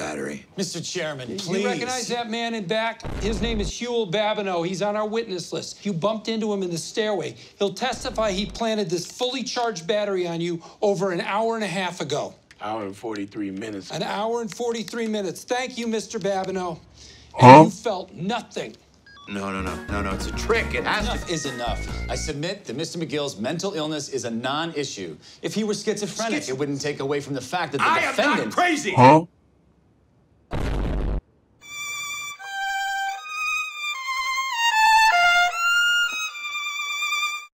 battery. Mr. Chairman, You recognize that man in back? His name is Huell Babineaux. He's on our witness list. You bumped into him in the stairway. He'll testify he planted this fully charged battery on you over an hour and a half ago. Hour and 43 minutes. An hour and 43 minutes. Thank you, Mr. Babineaux. Huh? And you felt nothing. No, no, no, no, no. It's a trick. It has Enough to. is enough. I submit that Mr. McGill's mental illness is a non issue. If he were schizophrenic, Schiz- it wouldn't take away from the fact that the I am not crazy. Huh?